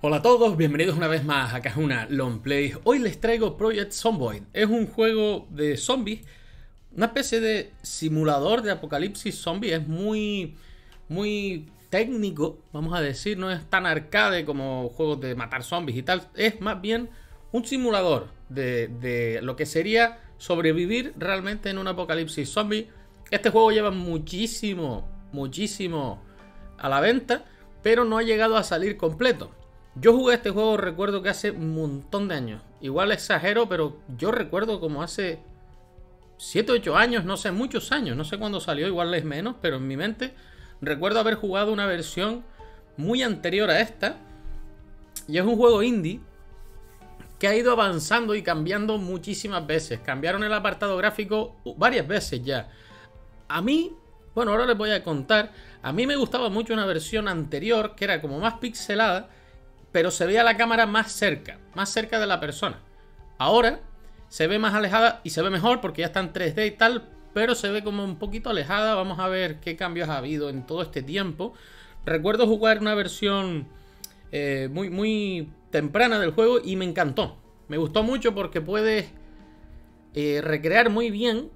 Hola a todos, bienvenidos una vez más a Cajuna Long Play. Hoy les traigo Project Zomboid. Es un juego de zombies, una especie de simulador de apocalipsis zombie. Es muy, muy técnico, vamos a decir. No es tan arcade como juegos de matar zombies y tal. Es más bien un simulador de, de lo que sería sobrevivir realmente en un apocalipsis zombie. Este juego lleva muchísimo, muchísimo a la venta, pero no ha llegado a salir completo. Yo jugué este juego, recuerdo que hace un montón de años. Igual exagero, pero yo recuerdo como hace 7 o 8 años, no sé, muchos años, no sé cuándo salió, igual es menos, pero en mi mente recuerdo haber jugado una versión muy anterior a esta. Y es un juego indie que ha ido avanzando y cambiando muchísimas veces. Cambiaron el apartado gráfico varias veces ya. A mí, bueno, ahora les voy a contar. A mí me gustaba mucho una versión anterior que era como más pixelada pero se veía la cámara más cerca, más cerca de la persona. Ahora se ve más alejada y se ve mejor porque ya está en 3D y tal, pero se ve como un poquito alejada. Vamos a ver qué cambios ha habido en todo este tiempo. Recuerdo jugar una versión eh, muy, muy temprana del juego y me encantó. Me gustó mucho porque puedes eh, recrear muy bien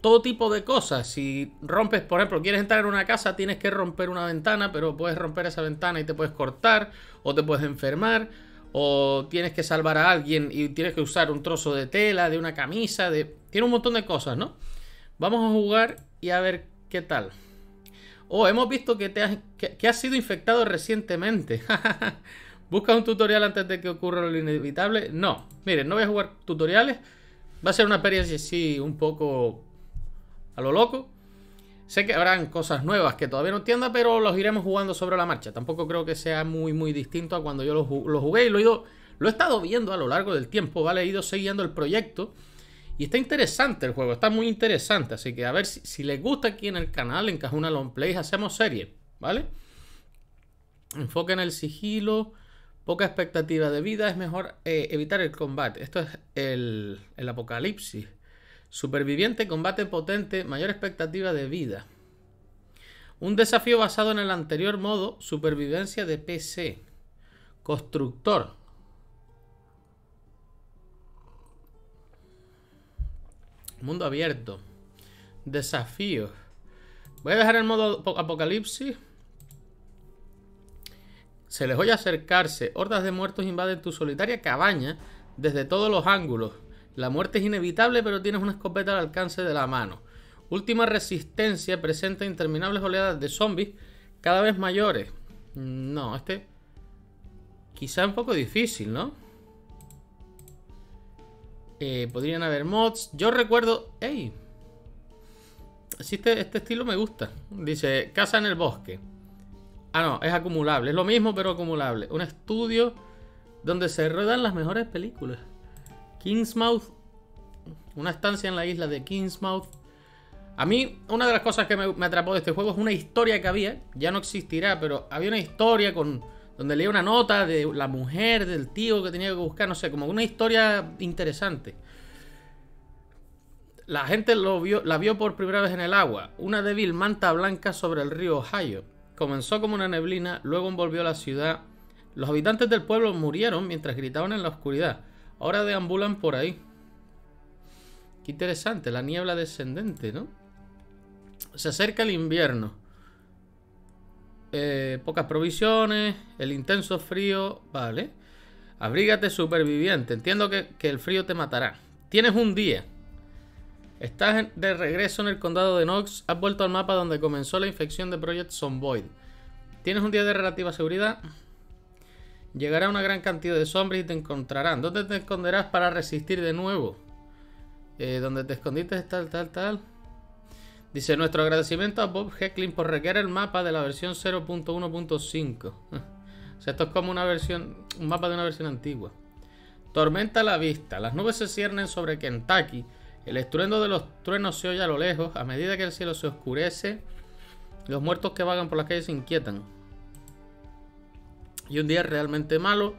todo tipo de cosas. Si rompes, por ejemplo, quieres entrar en una casa, tienes que romper una ventana, pero puedes romper esa ventana y te puedes cortar, o te puedes enfermar, o tienes que salvar a alguien y tienes que usar un trozo de tela, de una camisa, de... Tiene un montón de cosas, ¿no? Vamos a jugar y a ver qué tal. Oh, hemos visto que, te has, que, has sido infectado recientemente. ¿Buscas un tutorial antes de que ocurra lo inevitable? No. Miren, no voy a jugar tutoriales. Va a ser una experiencia así un poco a lo loco. Sé que habrán cosas nuevas que todavía no entienda, pero los iremos jugando sobre la marcha. Tampoco creo que sea muy, muy distinto a cuando yo lo, jugué y lo he, ido, lo he estado viendo a lo largo del tiempo, ¿vale? He ido siguiendo el proyecto. Y está interesante el juego, está muy interesante. Así que a ver si, les gusta aquí en el canal, en Cajuna Long Play, hacemos serie, ¿vale? Enfoque en el sigilo, poca expectativa de vida, es mejor eh, evitar el combate. Esto es el, el apocalipsis. Superviviente, combate potente, mayor expectativa de vida. Un desafío basado en el anterior modo, supervivencia de PC. Constructor. Mundo abierto. Desafíos. Voy a dejar el modo apocalipsis. Se les oye acercarse. Hordas de muertos invaden tu solitaria cabaña desde todos los ángulos. La muerte es inevitable, pero tienes una escopeta al alcance de la mano. Última resistencia presenta interminables oleadas de zombies cada vez mayores. No, este... Quizá un poco difícil, ¿no? Eh, podrían haber mods. Yo recuerdo... ¡Ey! Este, este estilo me gusta. Dice, casa en el bosque. Ah, no, es acumulable. Es lo mismo, pero acumulable. Un estudio donde se ruedan las mejores películas. Kingsmouth, una estancia en la isla de Kingsmouth. A mí, una de las cosas que me, atrapó de este juego es una historia que había, ya no existirá, pero había una historia con donde leía una nota de la mujer, del tío que tenía que buscar, no sé, como una historia interesante. La gente lo vio, la vio por primera vez en el agua, una débil manta blanca sobre el río Ohio. Comenzó como una neblina, luego envolvió la ciudad. Los habitantes del pueblo murieron mientras gritaban en la oscuridad. Ahora deambulan por ahí. Qué interesante, la niebla descendente, ¿no? Se acerca el invierno. Eh, pocas provisiones, el intenso frío, vale. Abrígate superviviente. Entiendo que, el frío te matará. Tienes un día. Estás de regreso en el condado de Knox. Has vuelto al mapa donde comenzó la infección de Project Zomboid. Tienes un día de relativa seguridad. Llegará una gran cantidad de zombies y te encontrarán. ¿Dónde te esconderás para resistir de nuevo? Eh, donde te escondiste tal, tal, tal. Dice, nuestro agradecimiento a Bob Hecklin por requerir el mapa de la versión 0.1.5. o sea, esto es como una versión, un mapa de una versión antigua. Tormenta a la vista. Las nubes se ciernen sobre Kentucky. El estruendo de los truenos se oye a lo lejos. A medida que el cielo se oscurece, los muertos que vagan por las calles se inquietan y un día realmente malo,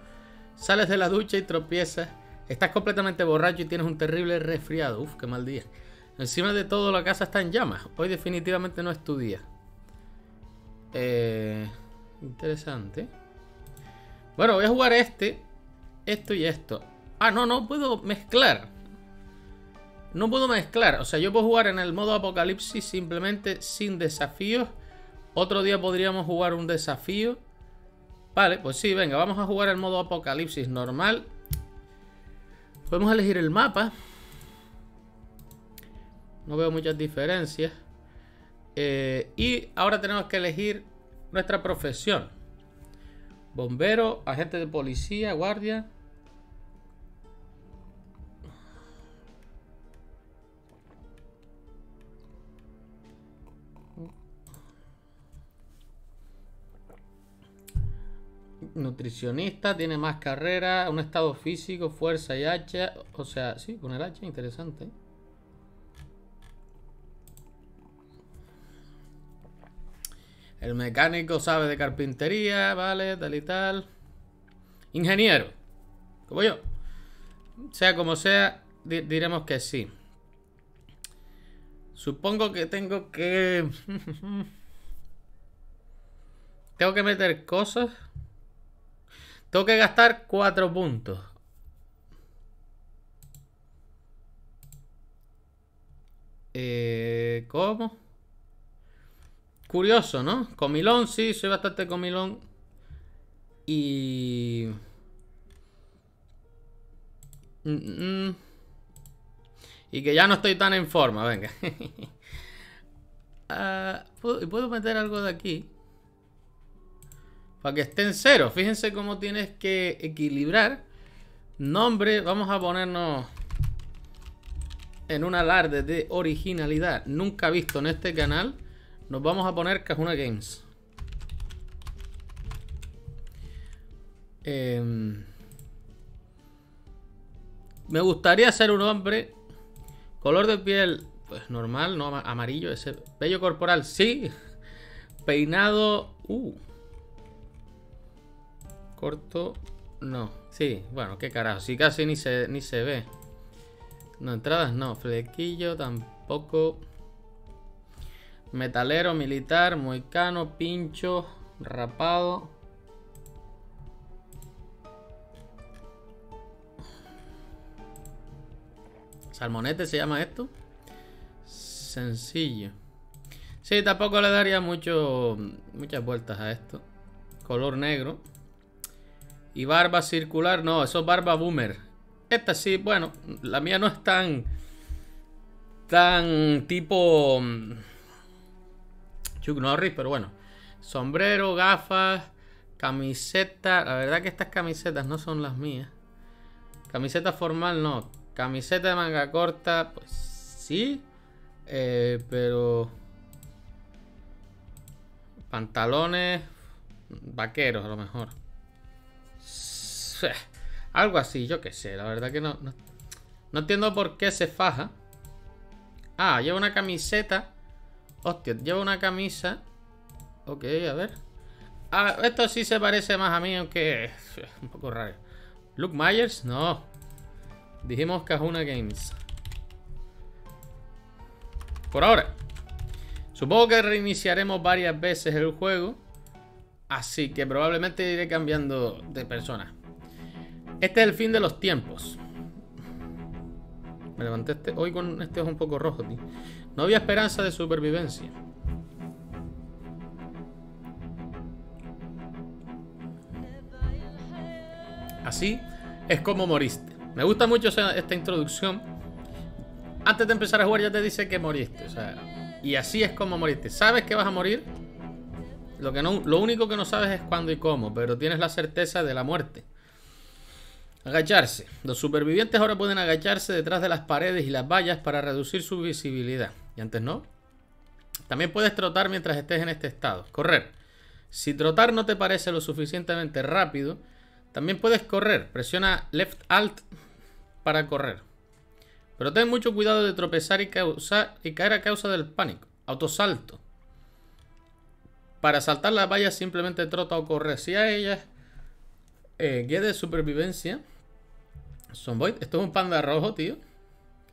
sales de la ducha y tropiezas, estás completamente borracho y tienes un terrible resfriado. Uf, qué mal día. Encima de todo la casa está en llamas. Hoy definitivamente no es tu día. Eh, interesante. Bueno, voy a jugar este, esto y esto. Ah, no, no puedo mezclar. No puedo mezclar. O sea, yo puedo jugar en el modo apocalipsis simplemente sin desafíos. Otro día podríamos jugar un desafío. Vale, pues sí, venga, vamos a jugar el modo apocalipsis normal. Podemos elegir el mapa. No veo muchas diferencias. Eh, y ahora tenemos que elegir nuestra profesión. Bombero, agente de policía, guardia. Nutricionista, tiene más carrera, un estado físico, fuerza y hacha. O sea, sí, con el hacha, interesante. El mecánico sabe de carpintería, vale, tal y tal. Ingeniero, como yo. Sea como sea, diremos que sí. Supongo que tengo que... tengo que meter cosas. Tengo que gastar cuatro puntos. Eh, ¿Cómo? Curioso, ¿no? Comilón, sí, soy bastante comilón. Y... Mm, mm. Y que ya no estoy tan en forma, venga. Ah, ¿puedo, meter algo de aquí? Para que esté en cero. Fíjense cómo tienes que equilibrar. Nombre, vamos a ponernos en un alarde de originalidad nunca visto en este canal. Nos vamos a poner Cajuna Games. Em, me gustaría ser un hombre. Color de piel, pues normal, no amarillo. Ese vello corporal, sí. Peinado, uh. Corto, no. Sí, bueno, qué carajo. Sí, casi ni se, ni se ve. No, entradas no. Flequillo tampoco. Metalero, militar, moicano, pincho, rapado. Salmonete se llama esto. Sencillo. Sí, tampoco le daría mucho, muchas vueltas a esto. Color negro. Y barba circular, no, eso es barba boomer. Esta sí, bueno, la mía no es tan... Tan tipo Chuck Norris, pero bueno. Sombrero, gafas, camiseta. La verdad que estas camisetas no son las mías. Camiseta formal no. Camiseta de manga corta, pues sí. Eh, pero... Pantalones vaqueros a lo mejor. Algo así, yo qué sé. La verdad que no, no, entiendo por qué se faja. Ah, lleva una camiseta Hostia, lleva una camisa. Ok, a ver. Ah, esto sí se parece más a mí, aunque un poco raro. Luke Myers, no. Dijimos Kahuna Games. Por ahora. Supongo que reiniciaremos varias veces el juego. Así que probablemente iré cambiando de persona. Este es el fin de los tiempos. Me levanté este. Hoy con este ojo un poco rojo, tío. No había esperanza de supervivencia. Así es como moriste. Me gusta mucho esta introducción. Antes de empezar a jugar ya te dice que moriste. y así es como moriste. Sabes que vas a morir. Lo, que no, lo único que no sabes es cuándo y cómo, pero tienes la certeza de la muerte. Agacharse. Los supervivientes ahora pueden agacharse detrás de las paredes y las vallas para reducir su visibilidad. Y antes no. También puedes trotar mientras estés en este estado. Correr. Si trotar no te parece lo suficientemente rápido, también puedes correr. Presiona Left Alt para correr. Pero ten mucho cuidado de tropezar y, y caer a causa del pánico. Autosalto. Para saltar las vallas simplemente trota o corre hacia ellas. Eh, guía de supervivencia. Sonboy. Esto es un panda rojo, tío.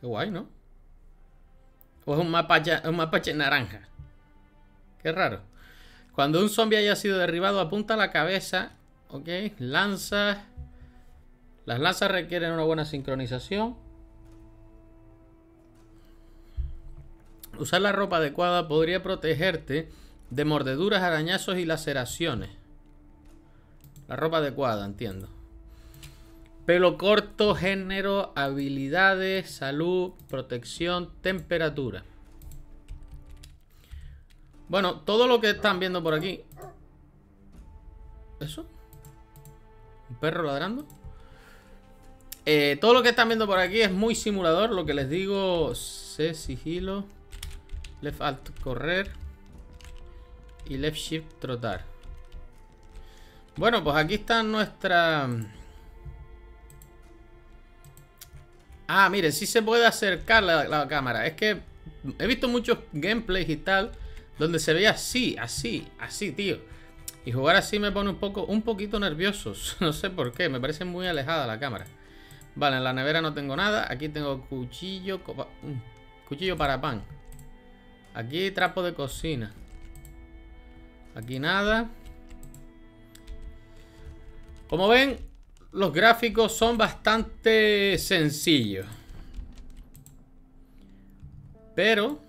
Qué guay, ¿no? O es un mapache, un mapache naranja. Qué raro. Cuando un zombie haya sido derribado, apunta la cabeza Ok, lanzas. Las lanzas requieren una buena sincronización. Usar la ropa adecuada podría protegerte de mordeduras, arañazos y laceraciones. La ropa adecuada, entiendo. Pelo corto, género, habilidades, salud, protección, temperatura. Bueno, todo lo que están viendo por aquí. ¿Eso? ¿Un perro ladrando? Eh, todo lo que están viendo por aquí es muy simulador. Lo que les digo, C, sigilo. Left alt, correr. Y left shift, trotar. Bueno, pues aquí está nuestra... Ah, miren, sí se puede acercar la, cámara. Es que he visto muchos gameplays y tal donde se ve así, así, así, tío. Y jugar así me pone un poco, un poquito nervioso. No sé por qué, me parece muy alejada la cámara. Vale, en la nevera no tengo nada. Aquí tengo cuchillo. Cuchillo para pan. Aquí trapo de cocina. Aquí nada. Como ven, los gráficos son bastante sencillos. Pero...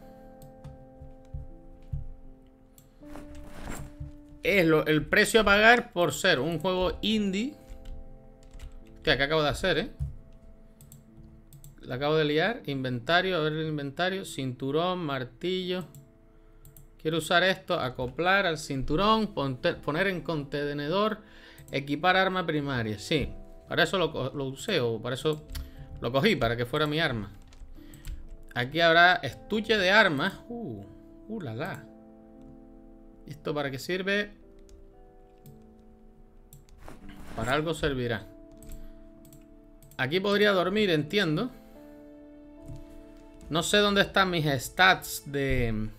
Es lo, el precio a pagar por ser un juego indie. Que acabo de hacer, ¿eh? La acabo de liar. Inventario, a ver el inventario. Cinturón, martillo. Quiero usar esto, acoplar al cinturón, poner en contenedor, equipar arma primaria. Sí, para eso lo, usé o para eso lo cogí, para que fuera mi arma. Aquí habrá estuche de armas. Uh, uh, la. ¿Esto para qué sirve? Para algo servirá. Aquí podría dormir, entiendo. No sé dónde están mis stats de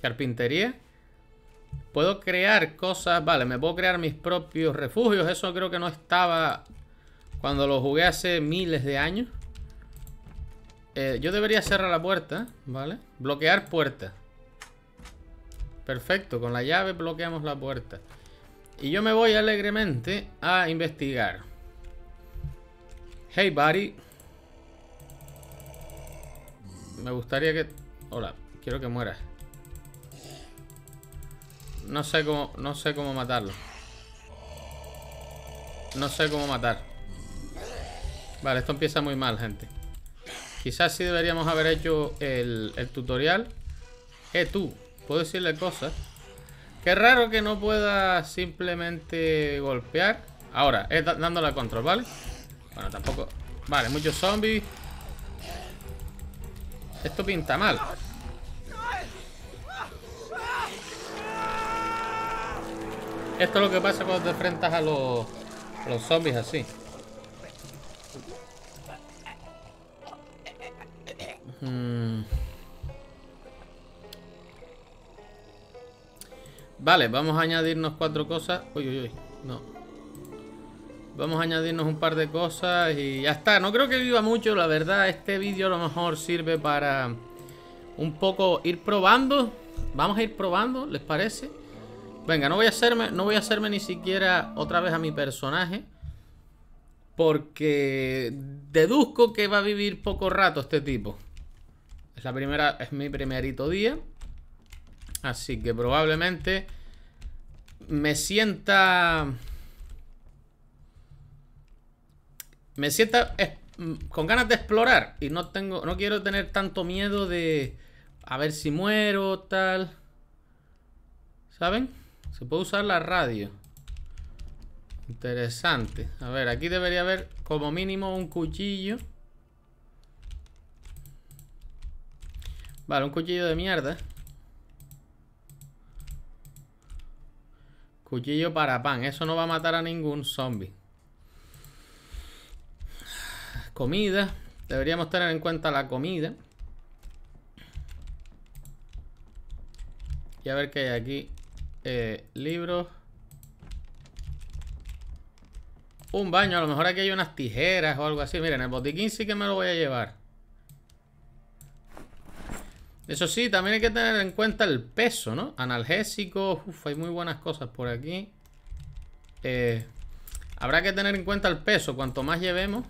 carpintería. Puedo crear cosas, vale, me puedo crear mis propios refugios. Eso creo que no estaba cuando lo jugué hace miles de años. Eh, yo debería cerrar la puerta, ¿vale? Bloquear puerta. Perfecto, con la llave bloqueamos la puerta. Y yo me voy alegremente a investigar. Hey, buddy. Me gustaría que... Hola, quiero que mueras. No sé cómo... No sé cómo matarlo. No sé cómo matar. Vale, esto empieza muy mal, gente. Quizás sí deberíamos haber hecho el, el tutorial. Eh, tú. Puedo decirle cosas. Qué raro que no pueda simplemente golpear. Ahora, es dándole control, ¿vale? Bueno, tampoco... Vale, muchos zombies. Esto pinta mal. Esto es lo que pasa cuando te enfrentas a los, los zombies así. Hmm. Vale, vamos a añadirnos cuatro cosas. Uy, uy, uy. No. Vamos a añadirnos un par de cosas y ya está. No creo que viva mucho, la verdad. Este vídeo a lo mejor sirve para un poco ir probando. Vamos a ir probando, ¿les parece? Venga, no voy a hacerme, no voy a hacerme ni siquiera otra vez a mi personaje. Porque deduzco que va a vivir poco rato este tipo. Es la primera, es mi primerito día. Así que probablemente me sienta me sienta con ganas de explorar y no tengo, no quiero tener tanto miedo de a ver si muero, tal. ¿Saben? Se puede usar la radio. Interesante. A ver, aquí debería haber como mínimo un cuchillo. Vale, un cuchillo de mierda. Cuchillo para pan. Eso no va a matar a ningún zombie. Comida. Deberíamos tener en cuenta la comida. Y a ver qué hay aquí. Eh, libros. Un baño. A lo mejor aquí hay unas tijeras o algo así. Miren, el botiquín sí que me lo voy a llevar. Eso sí, también hay que tener en cuenta el peso, ¿no? Analgésico. Uf, hay muy buenas cosas por aquí. Eh, Habrá que tener en cuenta el peso. Cuanto más llevemos,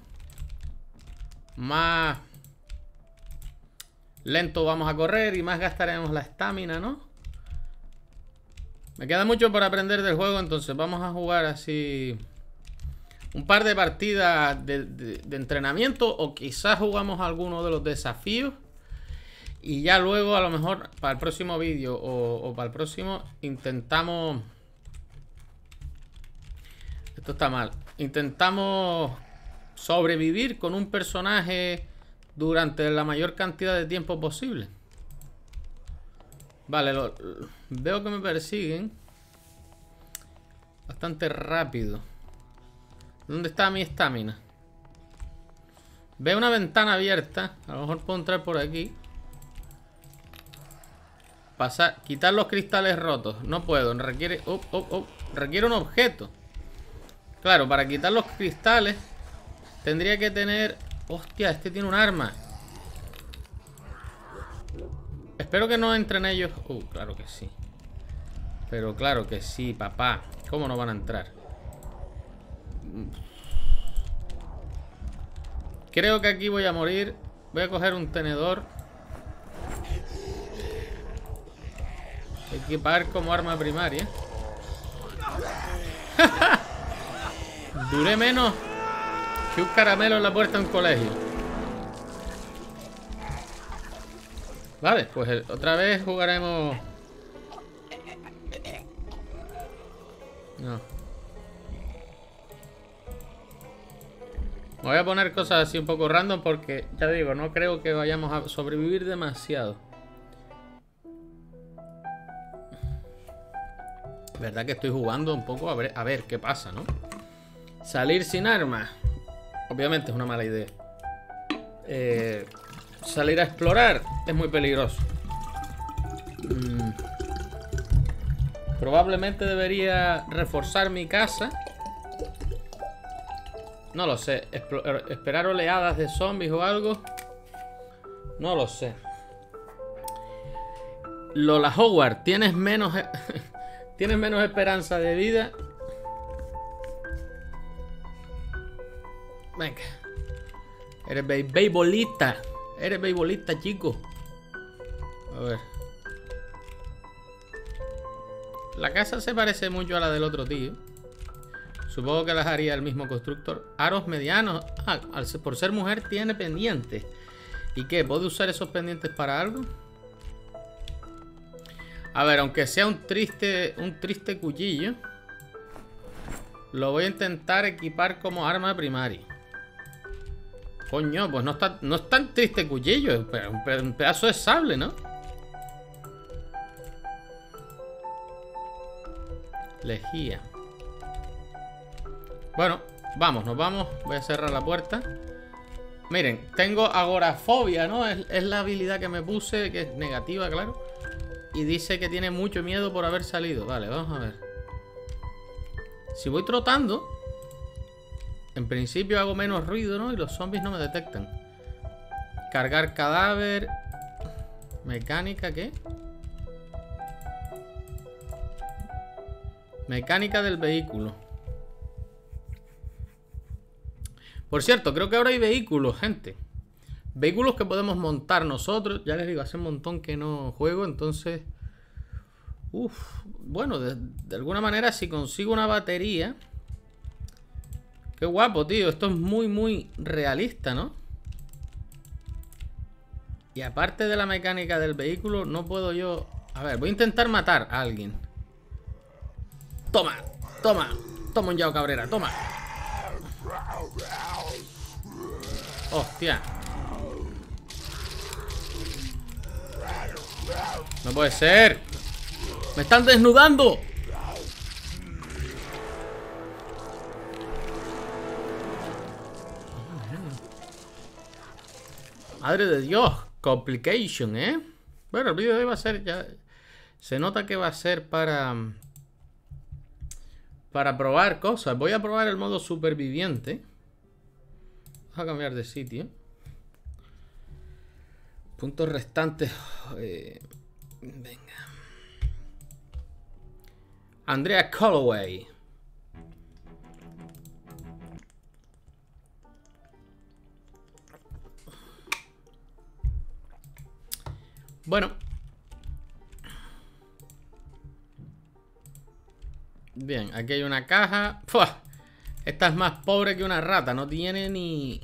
más lento vamos a correr y más gastaremos la estamina, ¿no? Me queda mucho por aprender del juego, entonces vamos a jugar así un par de partidas de, entrenamiento o quizás jugamos alguno de los desafíos y ya luego a lo mejor para el próximo vídeo o, para el próximo intentamos... Esto está mal. Intentamos sobrevivir con un personaje durante la mayor cantidad de tiempo posible. Vale, veo que me persiguen. Bastante rápido. ¿Dónde está mi estamina? Veo una ventana abierta. A lo mejor puedo entrar por aquí. Pasar, quitar los cristales rotos. No puedo. Requiere, requiere un objeto. Claro, para quitar los cristales tendría que tener... Hostia, este tiene un arma. Espero que no entren ellos. Uh, claro que sí. Pero claro que sí, papá. ¿Cómo no van a entrar? Creo que aquí voy a morir. Voy a coger un tenedor. Equipar como arma primaria. Duré menos que un caramelo en la puerta de un colegio. Vale, pues otra vez jugaremos... No. voy a poner cosas así un poco random porque, ya digo, no creo que vayamos a sobrevivir demasiado. Verdad que estoy jugando un poco a ver, a ver qué pasa, ¿no? Salir sin armas. Obviamente es una mala idea. Eh, salir a explorar es muy peligroso. Mm. Probablemente debería reforzar mi casa no lo sé. Er, esperar oleadas de zombies o algo. No lo sé. Lola Howard, tienes menos. E- tienes menos esperanza de vida. Venga. Eres beisbolista. Eres beisbolista, chico. A ver. La casa se parece mucho a la del otro tío. Supongo que las haría el mismo constructor. Aros medianos. Ah, por ser mujer tiene pendientes. ¿Y qué? ¿Puede usar esos pendientes para algo? A ver, aunque sea un triste, un triste cuchillo. Lo voy a intentar equipar como arma primaria. Coño, pues no está, no es tan triste cuchillo. Es un pedazo de sable, ¿no? Lejía. Bueno, vamos, nos vamos. Voy a cerrar la puerta. Miren, tengo agorafobia, ¿no? Es, la habilidad que me puse, que es negativa, claro. Y dice que tiene mucho miedo por haber salido. Vale, vamos a ver. Si voy trotando, en principio hago menos ruido, ¿no? Y los zombies no me detectan. Cargar cadáver. Mecánica, ¿qué? Mecánica del vehículo. Por cierto, creo que ahora hay vehículos, gente. Vehículos que podemos montar nosotros. Ya les digo, hace un montón que no juego, entonces... Uf, bueno, de, alguna manera si consigo una batería... Qué guapo, tío. Esto es muy, muy realista, ¿no? Y aparte de la mecánica del vehículo, no puedo yo... A ver, voy a intentar matar a alguien. Toma, toma, toma un Yao Cabrera, toma. Hostia. No puede ser. Me están desnudando. Madre de Dios. Complication, ¿eh? Bueno, el vídeo de hoy va a ser ya... Se nota que va a ser para... Para probar cosas. Voy a probar el modo superviviente a cambiar de sitio. Puntos restantes. Eh, venga. Andrea Calloway. Bueno. Bien, aquí hay una caja. Esta es más pobre que una rata. No tiene ni...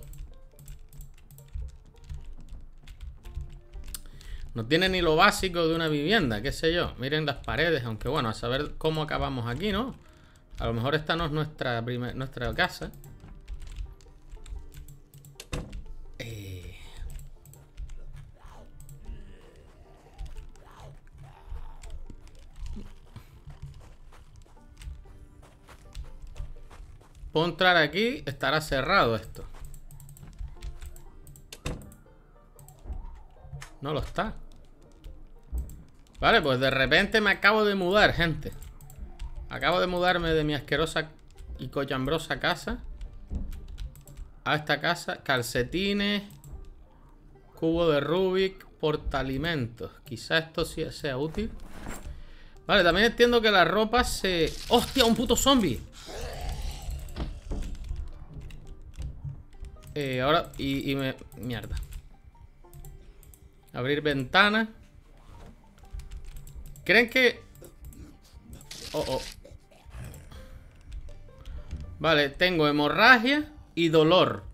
No tiene ni lo básico de una vivienda, qué sé yo. Miren las paredes, aunque bueno, a saber cómo acabamos aquí, ¿no? A lo mejor esta no es nuestra, nuestra casa. Puedo entrar aquí, estará cerrado esto. No lo está. Vale, pues de repente me acabo de mudar, gente. Acabo de mudarme de mi asquerosa y cochambrosa casa a esta casa. Calcetines, cubo de Rubik, portalimentos. Quizá esto sí sea útil. Vale, también entiendo que la ropa se... ¡Hostia, un puto zombie! Eh, ahora... Y, me... Mierda. Abrir ventana. ¿Creen que...? Oh, oh. Vale, tengo hemorragia y dolor.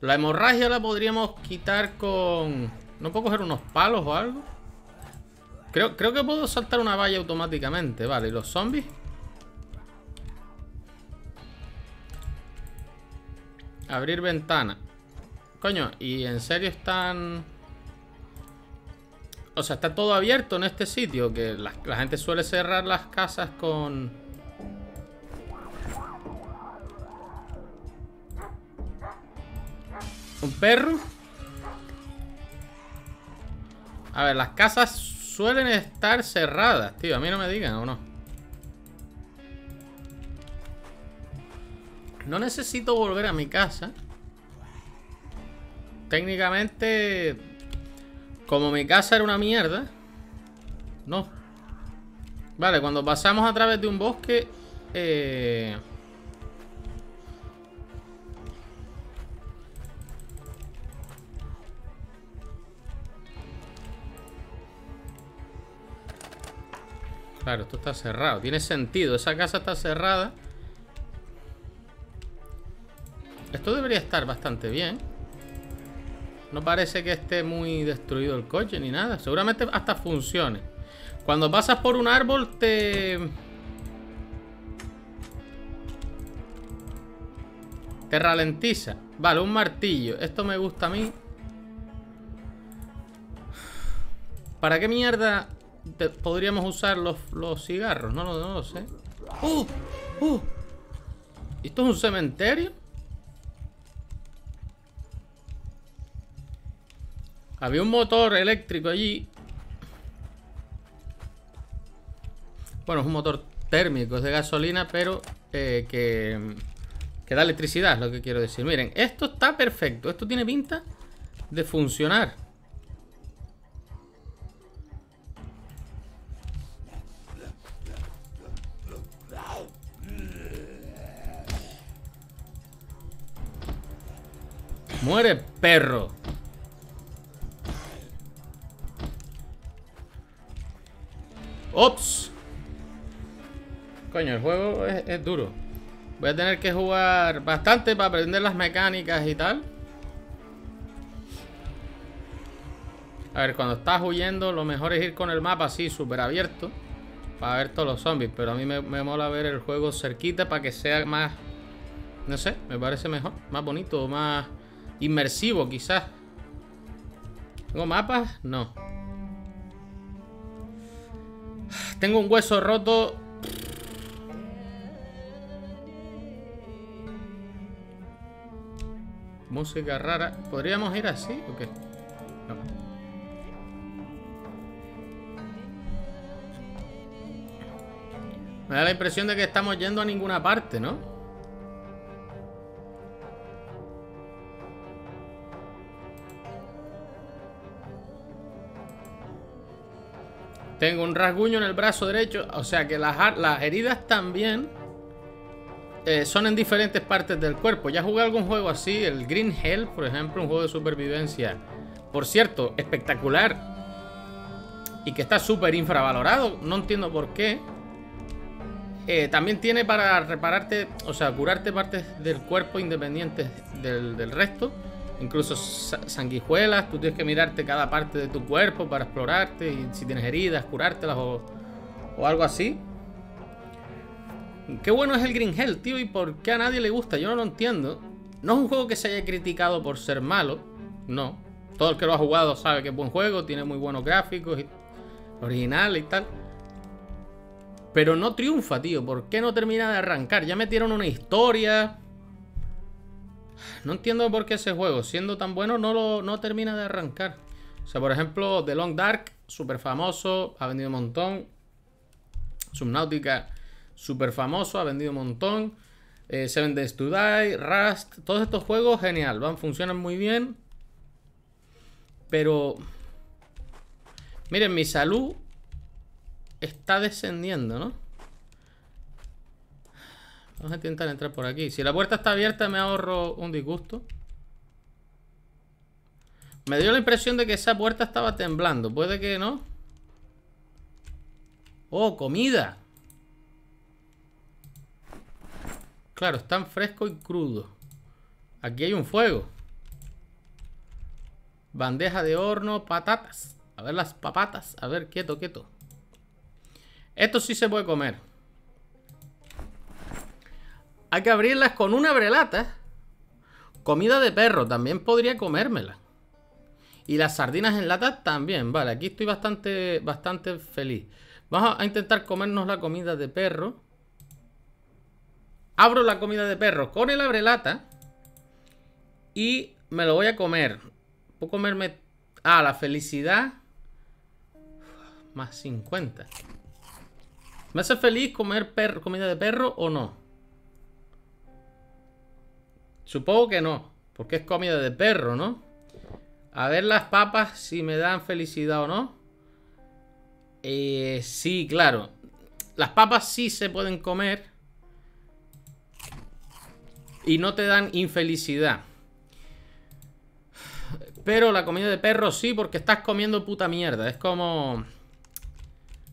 La hemorragia la podríamos quitar con... ¿No puedo coger unos palos o algo? Creo, creo que puedo saltar una valla automáticamente. Vale, ¿y los zombies? Abrir ventana. Coño, ¿y en serio están...? O sea, está todo abierto en este sitio. Que la, gente suele cerrar las casas con... ¿Un perro? A ver, las casas suelen estar cerradas, tío. A mí no me digan, ¿o no? No necesito volver a mi casa. Técnicamente como mi casa era una mierda. No. Vale, cuando pasamos a través de un bosque... Eh... Claro, esto está cerrado. Tiene sentido. Esa casa está cerrada. Esto debería estar bastante bien. No parece que esté muy destruido el coche ni nada. Seguramente hasta funcione. Cuando pasas por un árbol te... Te ralentiza. Vale, un martillo. Esto me gusta a mí. ¿Para qué mierda podríamos usar los, cigarros? No, no, no lo sé. ¡Uh! ¡Uh! ¿Esto es un cementerio? Había un motor eléctrico allí. Bueno, es un motor térmico, es de gasolina, pero eh, que, que da electricidad, lo que quiero decir. Miren, esto está perfecto. Esto tiene pinta de funcionar. Muere, perro. ¡Ops! Coño, el juego es, duro. Voy a tener que jugar bastante para aprender las mecánicas y tal. A ver, cuando estás huyendo, lo mejor es ir con el mapa así, súper abierto. Para ver todos los zombies. Pero a mí me, me, mola ver el juego cerquita para que sea más... No sé, me parece mejor. Más bonito, más inmersivo quizás. ¿Tengo mapas? No. Tengo un hueso roto. Música rara. ¿Podríamos ir así o qué? No. Me da la impresión de que estamos yendo a ninguna parte, ¿no? Tengo un rasguño en el brazo derecho. O sea que las, las heridas también eh, son en diferentes partes del cuerpo. Ya jugué algún juego así, el Green Hell, por ejemplo, un juego de supervivencia. Por cierto, espectacular. y que está súper infravalorado. No entiendo por qué. Eh, también tiene para repararte, o sea, curarte partes del cuerpo independientes del, resto. Incluso sanguijuelas, tú tienes que mirarte cada parte de tu cuerpo para explorarte y si tienes heridas, curártelas o, o algo así. Qué bueno es el Green Hell, tío, y por qué a nadie le gusta, yo no lo entiendo. No es un juego que se haya criticado por ser malo, no. Todo el que lo ha jugado sabe que es buen juego, tiene muy buenos gráficos, y original y tal. Pero no triunfa, tío. ¿Por qué no termina de arrancar? Ya metieron una historia. No entiendo por qué ese juego, siendo tan bueno, no, lo, no termina de arrancar. O sea, por ejemplo, The Long Dark, súper famoso, ha vendido un montón. Subnautica, súper famoso, ha vendido un montón. Eh, Seven Days to Die, Rust, todos estos juegos, genial, van, funcionan muy bien. Pero... Miren, mi salud está descendiendo, ¿no? Vamos a intentar entrar por aquí. Si la puerta está abierta me ahorro un disgusto. Me dio la impresión de que esa puerta estaba temblando. Puede que no. Oh, comida. Claro, están fresco y crudo. Aquí hay un fuego. Bandeja de horno, patatas. A ver las papatas. A ver, quieto, quieto. Esto sí se puede comer. Hay que abrirlas con una brelata. Comida de perro, también podría comérmela. Y las sardinas en lata también. Vale, aquí estoy bastante, bastante feliz. Vamos a intentar comernos la comida de perro. Abro la comida de perro con el abrelata. Y me lo voy a comer. Puedo comerme... Ah, la felicidad. Más 50. ¿Me hace feliz comer comida de perro o no? Supongo que no, porque es comida de perro, ¿no? A ver las papas si me dan felicidad o no. Eh, sí, claro. Las papas sí se pueden comer. Y no te dan infelicidad. Pero la comida de perro sí, porque estás comiendo puta mierda. Es como...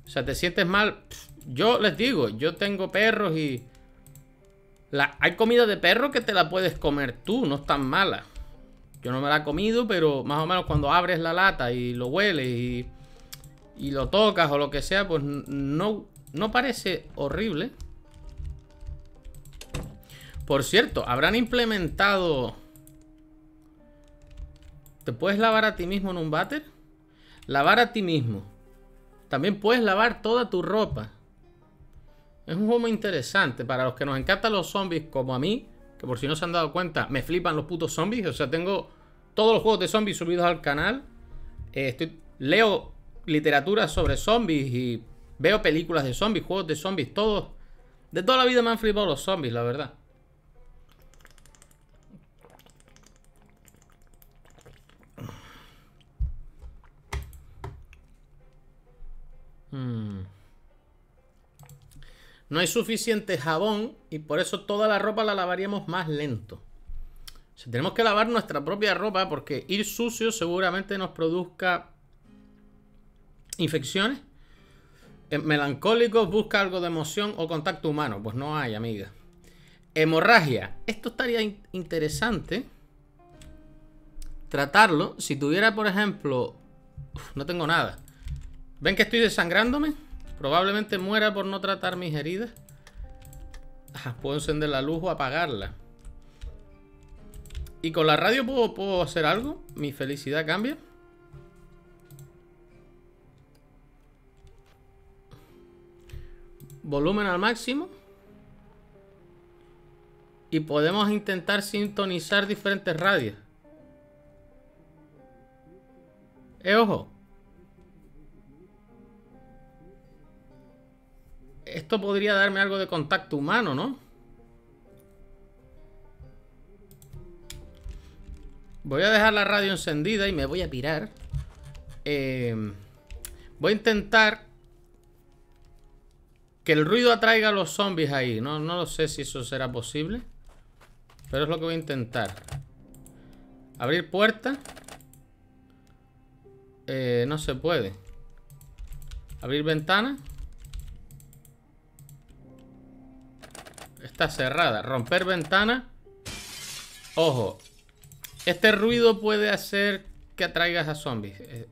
O sea, te sientes mal. Yo les digo, yo tengo perros y... Hay comida de perro que te la puedes comer tú, no es tan mala. Yo no me la he comido, pero más o menos cuando abres la lata y lo hueles y, y lo tocas o lo que sea, pues no, no parece horrible. Por cierto, habrán implementado... ¿Te puedes lavar a ti mismo en un váter? Lavar a ti mismo. También puedes lavar toda tu ropa. Es un juego muy interesante. Para los que nos encantan los zombies, como a mí, que por si no se han dado cuenta, me flipan los putos zombies. O sea, tengo todos los juegos de zombies subidos al canal. Eh, estoy, leo literatura sobre zombies y veo películas de zombies, juegos de zombies, todos. De toda la vida me han flipado los zombies, la verdad. Hmm. No hay suficiente jabón y por eso toda la ropa la lavaríamos más lento. tenemos que lavar nuestra propia ropa porque ir sucio seguramente nos produzca infecciones. Melancólicos busca algo de emoción o contacto humano. Pues no hay, amiga. Hemorragia. Esto estaría interesante tratarlo. Si tuviera, por ejemplo... no tengo nada. ¿Ven que estoy desangrándome? Probablemente muera por no tratar mis heridas. puedo encender la luz o apagarla. ¿Y con la radio puedo, puedo hacer algo? ¿Mi felicidad cambia? Volumen al máximo. Y podemos intentar sintonizar diferentes radios. Eh, ojo. Esto podría darme algo de contacto humano, ¿no? Voy a dejar la radio encendida y me voy a pirar. Eh, voy a intentar que el ruido atraiga a los zombies ahí. No, no lo sé si eso será posible. Pero es lo que voy a intentar. Abrir puerta. Eh, no se puede. Abrir ventana. Está cerrada. Romper ventana. Ojo. Este ruido puede hacer que atraigas a zombies. Eh,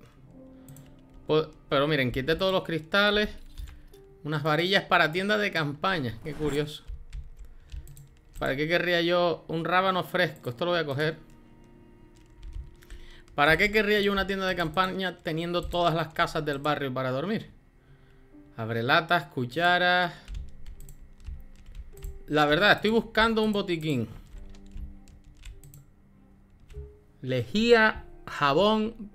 pero miren, quité todos los cristales. Unas varillas para tiendas de campaña. Qué curioso. ¿Para qué querría yo un rábano fresco? Esto lo voy a coger. ¿Para qué querría yo una tienda de campaña teniendo todas las casas del barrio para dormir? Abre latas, cucharas. La verdad, estoy buscando un botiquín. Lejía, jabón,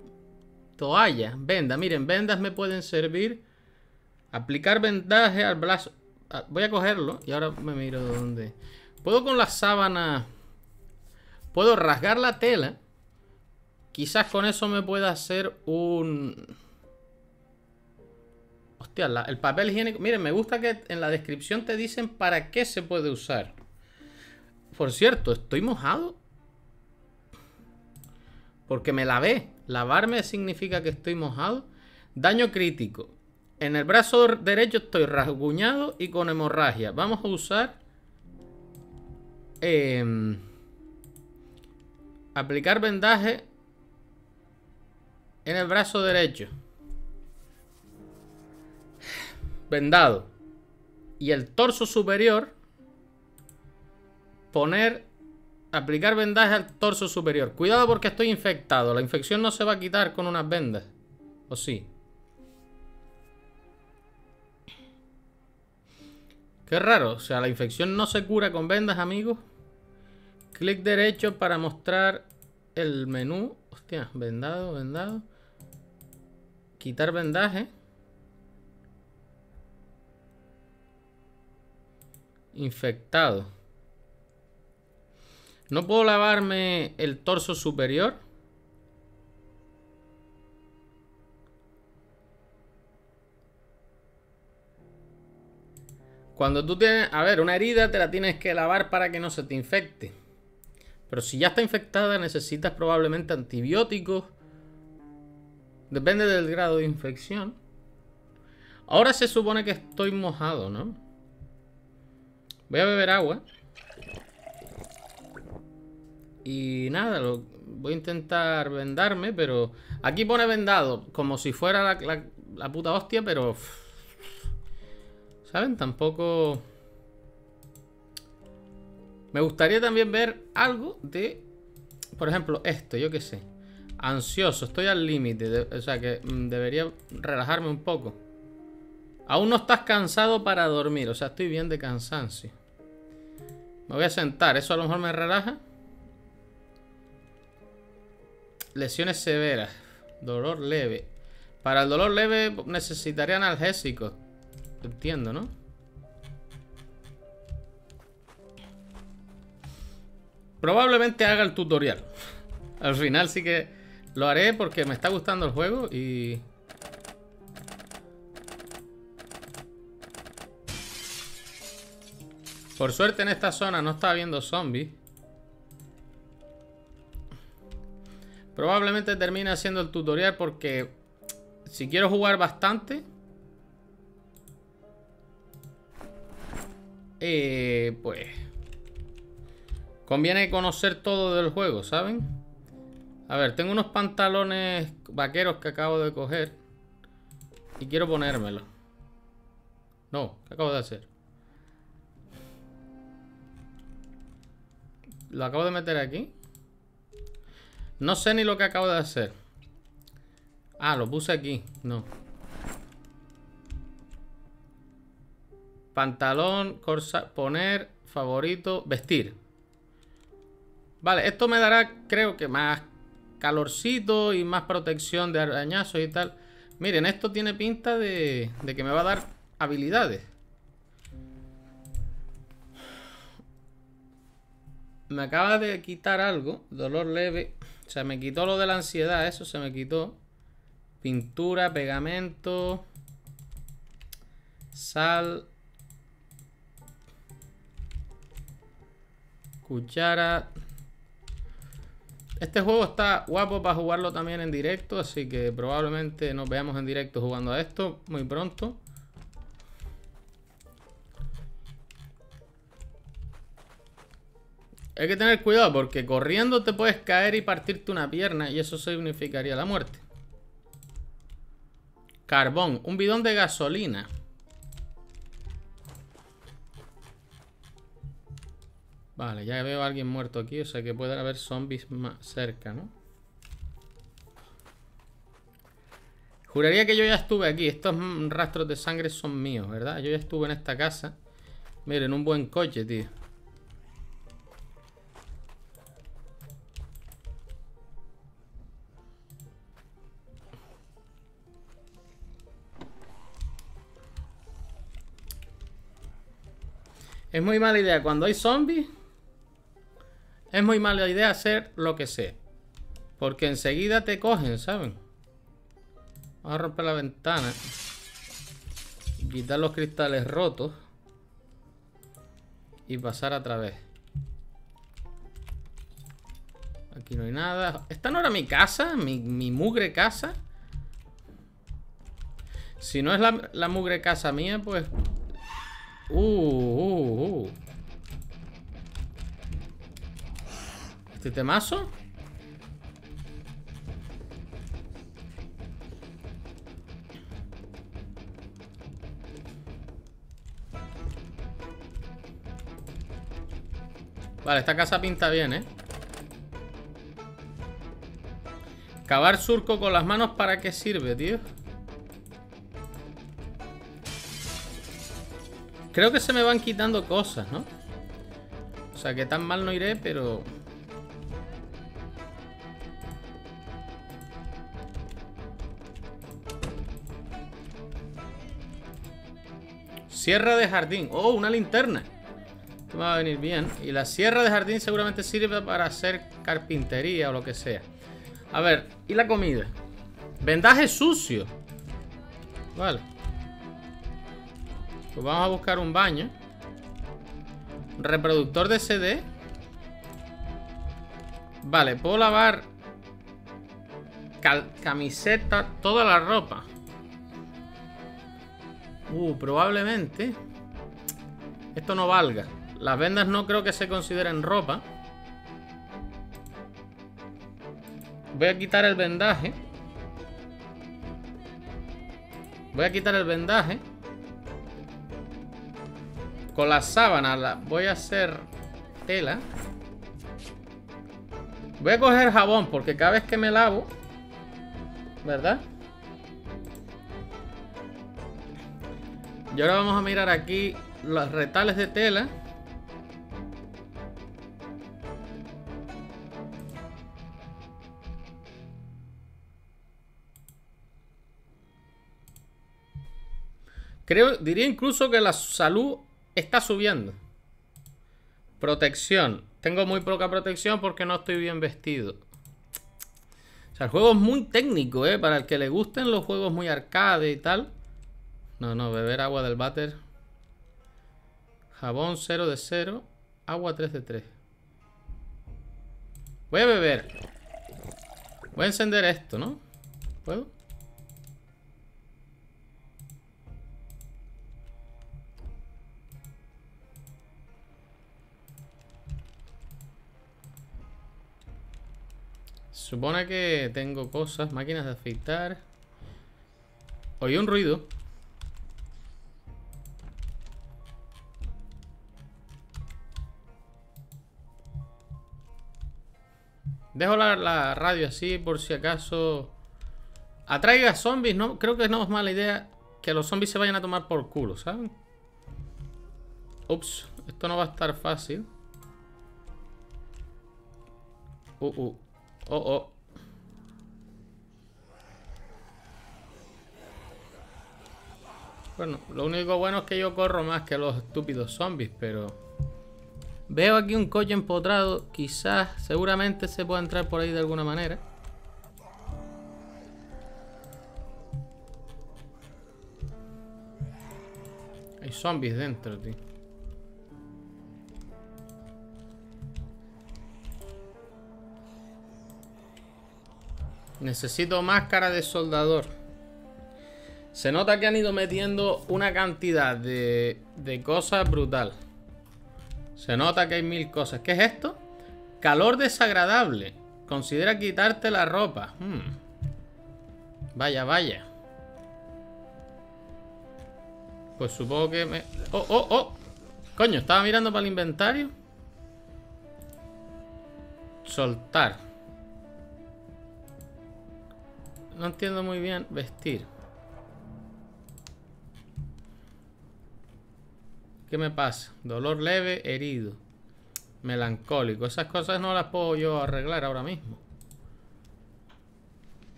toalla, venda. Miren, vendas me pueden servir. Aplicar vendaje al brazo. Ah, voy a cogerlo y ahora me miro dónde. Puedo con la sábana... Puedo rasgar la tela. Quizás con eso me pueda hacer un... Hostia, el papel higiénico... Miren, me gusta que en la descripción te dicen para qué se puede usar. Por cierto, ¿estoy mojado? Porque me lavé. Lavarme significa que estoy mojado. Daño crítico. En el brazo derecho estoy rasguñado y con hemorragia. Vamos a usar... Em, aplicar vendaje en el brazo derecho. Vendado. Y el torso superior. Poner Aplicar vendaje al torso superior. Cuidado porque estoy infectado. La infección no se va a quitar con unas vendas. ¿O sí? Qué raro. O sea, la infección no se cura con vendas, amigos. Clic derecho para mostrar el menú. Hostia, vendado, vendado. Quitar vendaje. Infectado. ¿No puedo lavarme el torso superior? Cuando tú tienes... A ver, una herida te la tienes que lavar para que no se te infecte. Pero si ya está infectada necesitas probablemente antibióticos. Depende del grado de infección. Ahora se supone que estoy mojado, ¿no? Voy a beber agua. Y nada, lo, voy a intentar vendarme, pero... Aquí pone vendado, como si fuera la, puta hostia, pero... ¿Saben? Tampoco... Me gustaría también ver algo de... Por ejemplo, esto, yo qué sé. Ansioso, estoy al límite. O sea que mm, debería relajarme un poco. Aún no estás cansado para dormir. O sea, estoy bien de cansancio. Me voy a sentar. ¿Eso a lo mejor me relaja? Lesiones severas. Dolor leve. Para el dolor leve necesitaría analgésicos. Entiendo, ¿no? Probablemente haga el tutorial. Al final sí que lo haré porque me está gustando el juego y... Por suerte en esta zona no está habiendo zombies. Probablemente termine haciendo el tutorial porque si quiero jugar bastante... Eh, pues... Conviene conocer todo del juego, ¿saben? A ver, tengo unos pantalones vaqueros que acabo de coger. Y quiero ponérmelo. No, ¿qué acabo de hacer? Lo acabo de meter aquí. No sé ni lo que acabo de hacer. Ah, lo puse aquí. No. Pantalón, corsa, poner, favorito, vestir. Vale, esto me dará, creo que más calorcito y más protección de arañazos y tal. Miren, esto tiene pinta de, de que me va a dar habilidades. Me acaba de quitar algo, dolor leve. Se me quitó lo de la ansiedad, eso se me quitó. Pintura, pegamento. Sal. Cuchara. Este juego está guapo para jugarlo también en directo, así que probablemente nos veamos en directo jugando a esto muy pronto. Hay que tener cuidado porque corriendo te puedes caer y partirte una pierna y eso significaría la muerte. Carbón, un bidón de gasolina. Vale, ya veo a alguien muerto aquí, o sea que puede haber zombies más cerca, ¿no? Juraría que yo ya estuve aquí. Estos rastros de sangre son míos, ¿verdad? Yo ya estuve en esta casa. Miren, un buen coche, tío. Es muy mala idea. Cuando hay zombies, es muy mala idea hacer lo que sea. Porque enseguida te cogen, ¿saben? Vamos a romper la ventana. Quitar los cristales rotos. Y pasar a través. Aquí no hay nada. ¿Esta no era mi casa? ¿Mi, mugre casa? Si no es la mugre casa mía, pues Uh, uh, uh. ¿Este temazo? Vale, esta casa pinta bien, ¿eh? Cavar surco con las manos, ¿para qué sirve, tío? Creo que se me van quitando cosas, ¿no? O sea, que tan mal no iré, pero... Sierra de jardín. Oh, una linterna. Esto me va a venir bien. Y la sierra de jardín seguramente sirve para hacer carpintería o lo que sea. A ver, ¿y la comida? Vendaje sucio. Vale. Pues vamos a buscar un baño. Reproductor de CD. Vale, puedo lavar camiseta, toda la ropa. Uh, probablemente esto no valga. Las vendas no creo que se consideren ropa. Voy a quitar el vendaje. Voy a quitar el vendaje. Con la sábana la voy a hacer tela. Voy a coger jabón porque cada vez que me lavo, ¿verdad? Y ahora vamos a mirar aquí los retales de tela. Creo, diría incluso que la salud Está subiendo. Protección. Tengo muy poca protección porque no estoy bien vestido. O sea, el juego es muy técnico, ¿eh? Para el que le gusten los juegos muy arcade y tal. No, no, beber agua del váter. Jabón 0 de 0. Agua 3 de 3. Voy a beber. Voy a encender esto, ¿no? ¿Puedo? Supone que tengo cosas, máquinas de afeitar. Oí un ruido. Dejo la, radio así por si acaso atraiga zombies. No, creo que no es mala idea que los zombies se vayan a tomar por culo, ¿saben? Ups, esto no va a estar fácil. Uh, uh. Oh, oh. Bueno, lo único bueno es que yo corro más que los estúpidos zombies, pero... Veo aquí un coche empotrado. Quizás, seguramente se pueda entrar por ahí de alguna manera. Hay zombies dentro, tío. Necesito máscara de soldador. Se nota que han ido metiendo una cantidad de, de cosas brutal. Se nota que hay mil cosas. ¿Qué es esto? Calor desagradable. Considera quitarte la ropa. Hmm. Vaya, vaya. Pues supongo que me... ¡Oh, oh, oh! Coño, estaba mirando para el inventario. Soltar. No entiendo muy bien. Vestir. ¿Qué me pasa? Dolor leve, herido. Melancólico. Esas cosas no las puedo yo arreglar ahora mismo.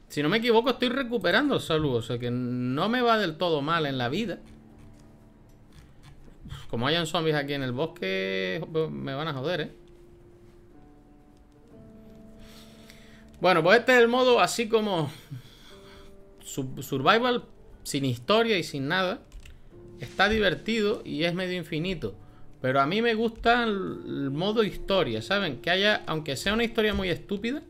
Si no me equivoco, estoy recuperando salud. O sea que no me va del todo mal en la vida. Como hayan zombies aquí en el bosque, me van a joder, ¿eh? Bueno, pues este es el modo así como survival, sin historia y sin nada. Está divertido y es medio infinito. Pero a mí me gusta el, modo historia, ¿saben? Que haya, aunque sea una historia muy estúpida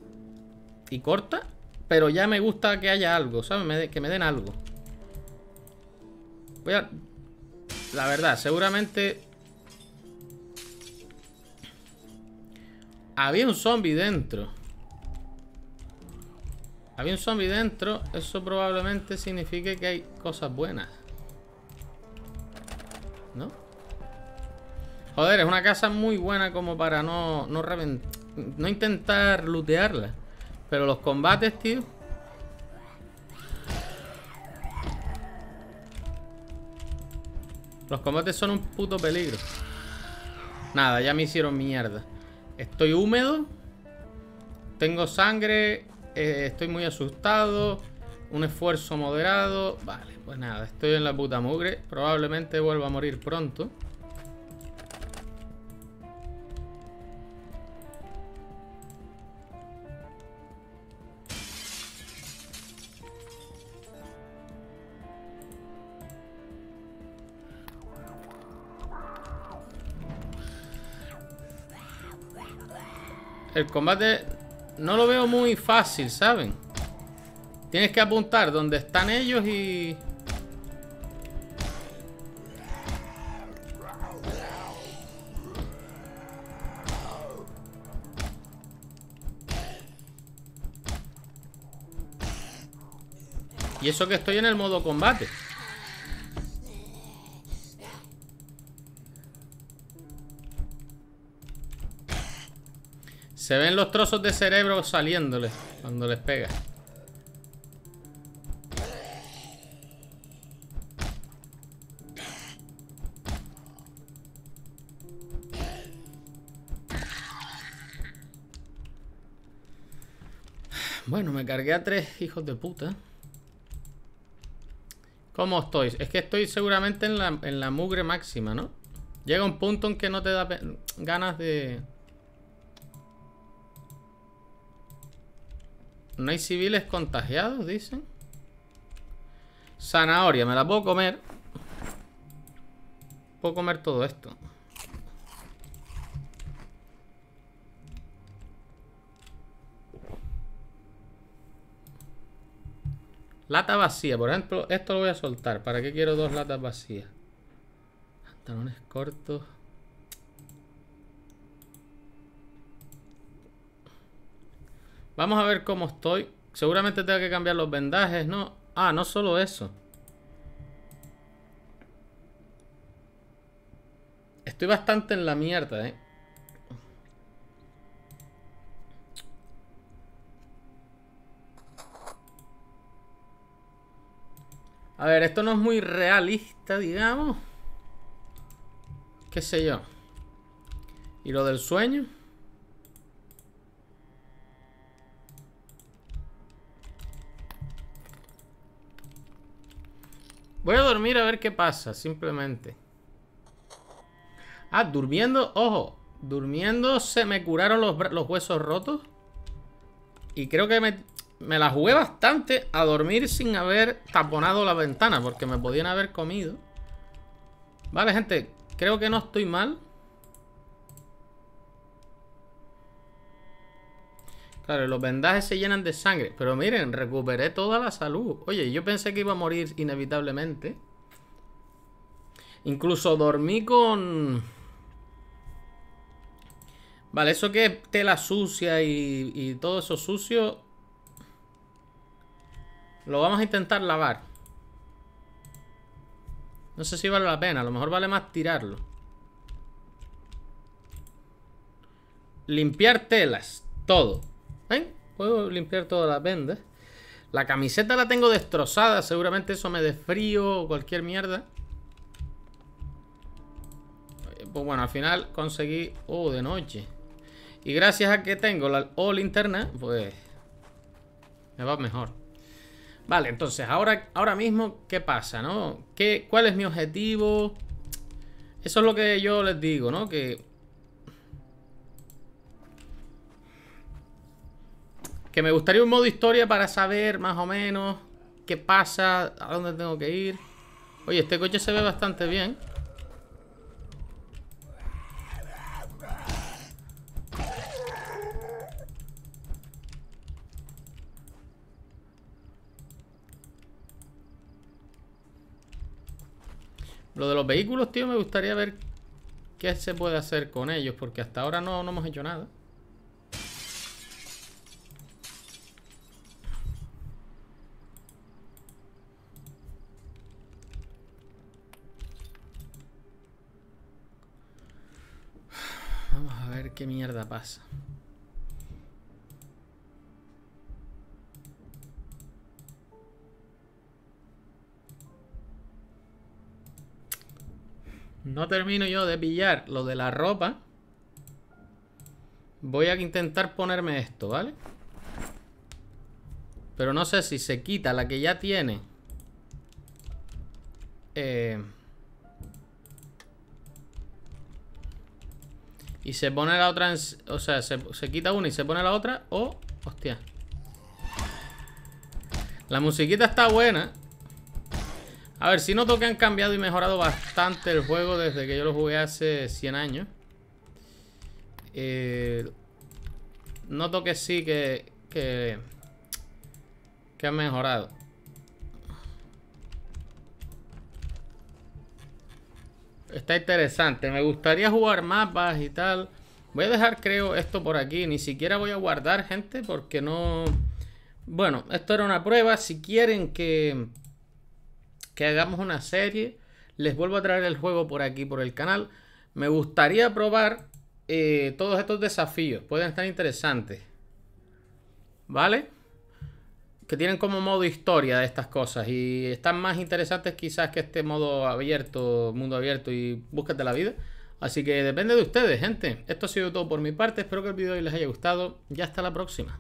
y corta, pero ya me gusta que haya algo, ¿saben? que me den algo. Voy a... La verdad, seguramente... Había un zombie dentro. Había un zombie dentro. Eso probablemente signifique que hay cosas buenas. ¿No? Joder, es una casa muy buena como para no, no. No intentar lootearla. Pero los combates, tío. Los combates son un puto peligro. Nada, ya me hicieron mierda. Estoy húmedo. Tengo sangre. Eh, estoy muy asustado. Un esfuerzo moderado. Vale, pues nada, estoy en la puta mugre. Probablemente vuelva a morir pronto. El combate no lo veo muy fácil, ¿saben? Tienes que apuntar donde están ellos y... Y eso que estoy en el modo combate. Se ven los trozos de cerebro saliéndole cuando les pega. Bueno, me cargué a tres hijos de puta. ¿Cómo estoy? Es que estoy seguramente en la, en la mugre máxima, ¿no? Llega un punto en que no te da ganas de... No hay civiles contagiados, dicen. Zanahoria, me la puedo comer. Puedo comer todo esto. Lata vacía, por ejemplo, esto lo voy a soltar. ¿Para qué quiero dos latas vacías? Pantalones cortos. Vamos a ver cómo estoy. Seguramente tengo que cambiar los vendajes, ¿no? Ah, no solo eso. Estoy bastante en la mierda, ¿eh? A ver, esto no es muy realista, digamos. ¿Qué sé yo? ¿Y lo del sueño? Voy a dormir a ver qué pasa, simplemente. Ah, durmiendo, ojo. Durmiendo se me curaron los, huesos rotos. Y creo que me, me la jugué bastante a dormir sin haber taponado la ventana. Porque me podían haber comido. Vale, gente. Creo que no estoy mal. Claro, los vendajes se llenan de sangre. Pero miren, recuperé toda la salud. Oye, yo pensé que iba a morir inevitablemente. Incluso dormí con... Vale, eso que es tela sucia y, y todo eso sucio... Lo vamos a intentar lavar. No sé si vale la pena. A lo mejor vale más tirarlo. Limpiar telas. Todo. ¿Ven? Puedo limpiar todas las vendas. La camiseta la tengo destrozada. Seguramente eso me frío o cualquier mierda. Pues bueno, al final conseguí... Oh, de noche. Y gracias a que tengo la linterna, pues... Me va mejor. Vale, entonces, ahora, ahora mismo, ¿qué pasa, no? ¿Qué, ¿Cuál es mi objetivo? Eso es lo que yo les digo, ¿no? Que Que me gustaría un modo historia para saber más o menos qué pasa, a dónde tengo que ir. Oye, este coche se ve bastante bien. Lo de los vehículos, tío, me gustaría ver qué se puede hacer con ellos, porque hasta ahora no, no hemos hecho nada. Qué mierda pasa. No termino yo de pillar lo de la ropa. Voy a intentar ponerme esto, ¿vale? Pero no sé si se quita la que ya tiene. Eh... Y se pone la otra, o sea, se, quita una y se pone la otra. O, hostia. La musiquita está buena. A ver, si noto que han cambiado y mejorado bastante el juego desde que yo lo jugué hace 100 años. Eh, noto que sí, que, que, que han mejorado. Está interesante. Me gustaría jugar mapas y tal. Voy a dejar, creo, esto por aquí. Ni siquiera voy a guardar, gente, porque no... Bueno, esto era una prueba. Si quieren que, que hagamos una serie, les vuelvo a traer el juego por aquí, por el canal. Me gustaría probar eh, todos estos desafíos. Pueden estar interesantes. ¿Vale? Que tienen como modo historia de estas cosas y están más interesantes quizás que este modo abierto, mundo abierto y búsquete la vida. Así que depende de ustedes, gente. Esto ha sido todo por mi parte. Espero que el vídeo les haya gustado. Ya hasta la próxima.